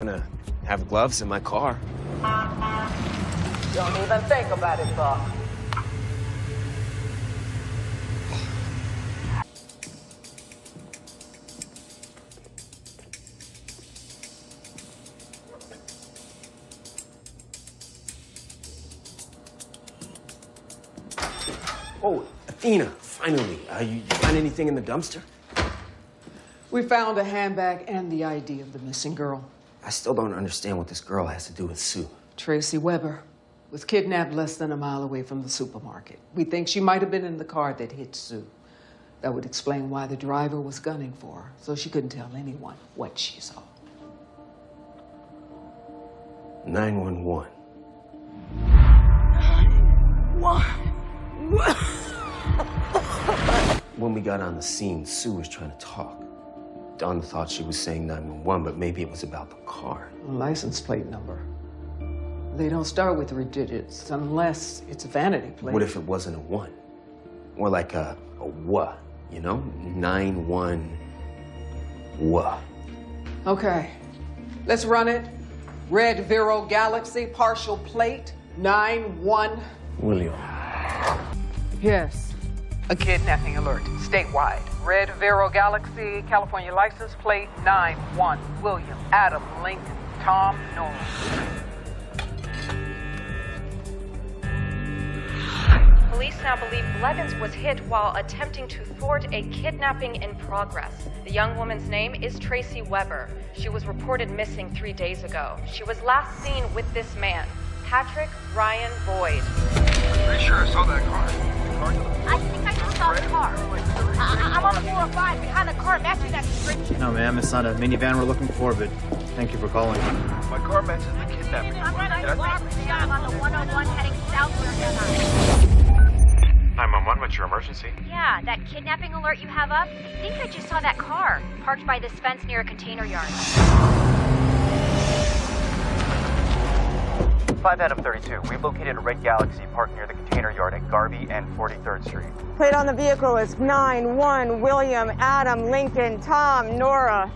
gonna have gloves in my car. Don't even think about it, Bob. Oh, Athena, finally. Uh, you, you find anything in the dumpster? We found a handbag and the ID of the missing girl. I still don't understand what this girl has to do with Sue. Tracy Weber was kidnapped less than a mile away from the supermarket. We think she might have been in the car that hit Sue. That would explain why the driver was gunning for her, so she couldn't tell anyone what she saw. 911. 911. When we got on the scene, Sue was trying to talk. Dawn thought she was saying 911, but maybe it was about the car. License plate number. They don't start with three digits unless it's a vanity plate. What if it wasn't a one? More like a, a wha, you know? 9 1 wha. Okay, let's run it. Red Vero Galaxy partial plate 9 1. William. Yes. A kidnapping alert statewide. Red Vero Galaxy, California license plate 9 1. William Adam Lincoln Tom Norris. Police now believe Blevins was hit while attempting to thwart a kidnapping in progress. The young woman's name is Tracy Weber. She was reported missing three days ago. She was last seen with this man, Patrick Ryan Boyd. Pretty sure I saw that car. Car to I think I description. No, ma'am, it's not a minivan we're looking for, but thank you for calling. My car matches the kidnapping. I'm running Did I- a robbery job on the 101 heading south where 911, what's your emergency? Yeah, that kidnapping alert you have up? I think I just saw that car parked by this fence near a container yard. 5 Adam 32. We've located a red Galaxy parked near the container yard at Garvey and 43rd Street. Plate on the vehicle is 9-1 William Adam Lincoln Tom Nora.